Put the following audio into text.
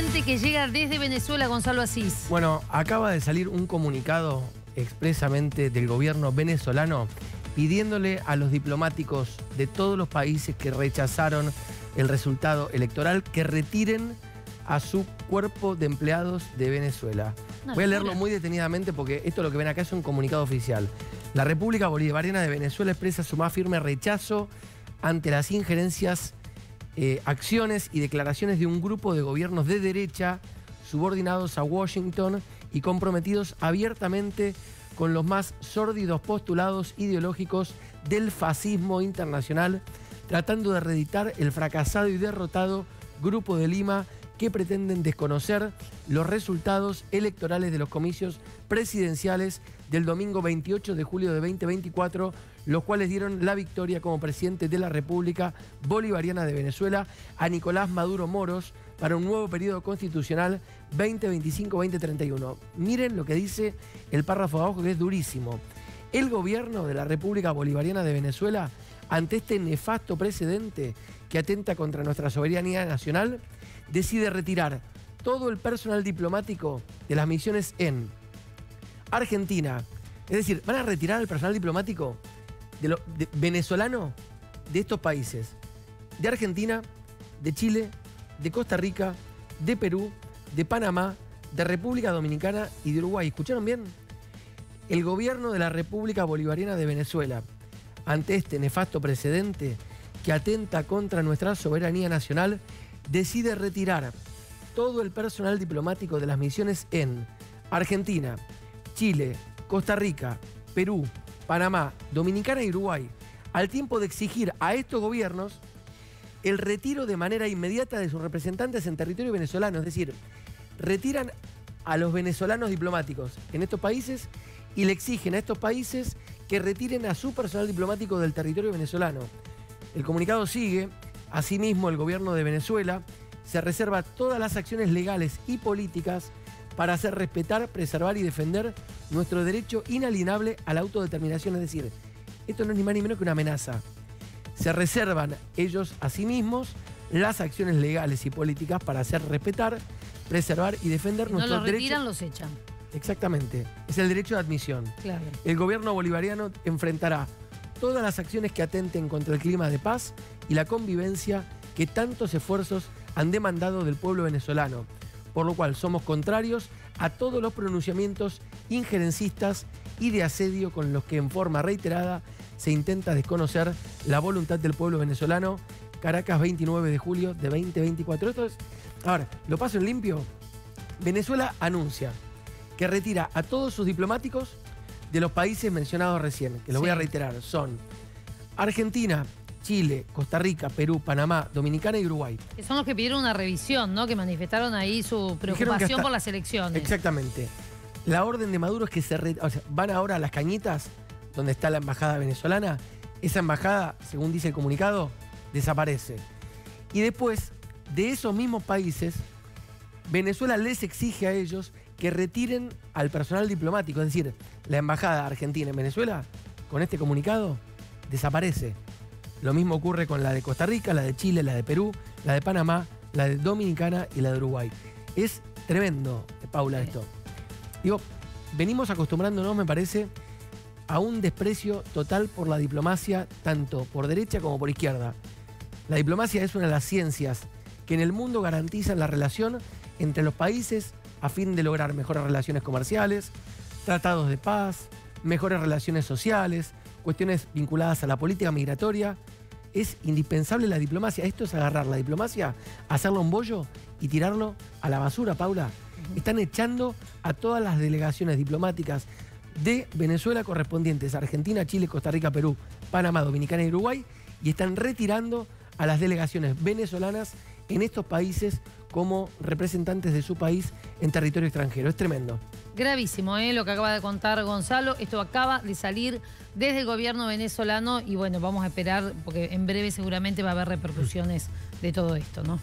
gente que llega desde Venezuela, Gonzalo Asís. Bueno, acaba de salir un comunicado expresamente del gobierno venezolano pidiéndole a los diplomáticos de todos los países que rechazaron el resultado electoral que retiren a su cuerpo de empleados de Venezuela. Voy a leerlo muy detenidamente porque esto lo que ven acá es un comunicado oficial. La República Bolivariana de Venezuela expresa su más firme rechazo ante las injerencias, eh, acciones y declaraciones de un grupo de gobiernos de derecha subordinados a Washington y comprometidos abiertamente con los más sórdidos postulados ideológicos del fascismo internacional, tratando de reeditar el fracasado y derrotado Grupo de Lima que pretenden desconocer los resultados electorales de los comicios presidenciales del domingo 28 de julio de 2024, los cuales dieron la victoria como presidente de la República Bolivariana de Venezuela a Nicolás Maduro Moros para un nuevo periodo constitucional 2025-2031. Miren lo que dice el párrafo abajo que es durísimo. El gobierno de la República Bolivariana de Venezuela, ante este nefasto precedente que atenta contra nuestra soberanía nacional, decide retirar todo el personal diplomático de las misiones en Argentina. Es decir, van a retirar el personal diplomático venezolano de estos países. De Argentina, de Chile, de Costa Rica, de Perú, de Panamá, de República Dominicana y de Uruguay. ¿Escucharon bien? El gobierno de la República Bolivariana de Venezuela, ante este nefasto precedente que atenta contra nuestra soberanía nacional, decide retirar todo el personal diplomático de las misiones en Argentina, Chile, Costa Rica, Perú, Panamá, Dominicana y Uruguay, al tiempo de exigir a estos gobiernos el retiro de manera inmediata de sus representantes en territorio venezolano, es decir, retiran a los venezolanos diplomáticos en estos países y le exigen a estos países que retiren a su personal diplomático del territorio venezolano. El comunicado sigue, asimismo el gobierno de Venezuela se reserva todas las acciones legales y políticas para hacer respetar, preservar y defender nuestro derecho inalienable a la autodeterminación, es decir, esto no es ni más ni menos que una amenaza. Se reservan ellos a sí mismos las acciones legales y políticas para hacer respetar, preservar y defender Si no nuestros los retiran, derechos. los echan. Exactamente. Es el derecho de admisión. Claro. El gobierno bolivariano enfrentará todas las acciones que atenten contra el clima de paz y la convivencia que tantos esfuerzos han demandado del pueblo venezolano, por lo cual somos contrarios a todos los pronunciamientos injerencistas y de asedio con los que en forma reiterada se intenta desconocer la voluntad del pueblo venezolano. Caracas, 29 de julio de 2024. Esto es. Ahora, lo paso en limpio. Venezuela anuncia que retira a todos sus diplomáticos de los países mencionados recién, que los voy a Sí. reiterar, son Argentina, Chile, Costa Rica, Perú, Panamá, Dominicana y Uruguay. Que son los que pidieron una revisión, ¿no? Que manifestaron ahí su preocupación hasta- por las elecciones. Exactamente. La orden de Maduro es que se re- o sea, van ahora a las cañitas, donde está la embajada venezolana. Esa embajada, según dice el comunicado, desaparece. Y después, de esos mismos países, Venezuela les exige a ellos que retiren al personal diplomático. Es decir, la embajada argentina en Venezuela, con este comunicado, desaparece. Lo mismo ocurre con la de Costa Rica, la de Chile, la de Perú, la de Panamá, la de Dominicana y la de Uruguay. Es tremendo, Paula, esto. Digo, venimos acostumbrándonos, me parece, a un desprecio total por la diplomacia, tanto por derecha como por izquierda. La diplomacia es una de las ciencias que en el mundo garantizan la relación entre los países a fin de lograr mejores relaciones comerciales, tratados de paz, mejores relaciones sociales, cuestiones vinculadas a la política migratoria. Es indispensable la diplomacia. Esto es agarrar la diplomacia, hacerlo un bollo y tirarlo a la basura, Paula. Están echando a todas las delegaciones diplomáticas de Venezuela correspondientes a Argentina, Chile, Costa Rica, Perú, Panamá, Dominicana y Uruguay y están retirando a las delegaciones venezolanas en estos países como representantes de su país en territorio extranjero. Es tremendo. Gravísimo, ¿eh? Lo que acaba de contar Gonzalo. Esto acaba de salir desde el gobierno venezolano y bueno, vamos a esperar porque en breve seguramente va a haber repercusiones de todo esto, ¿no?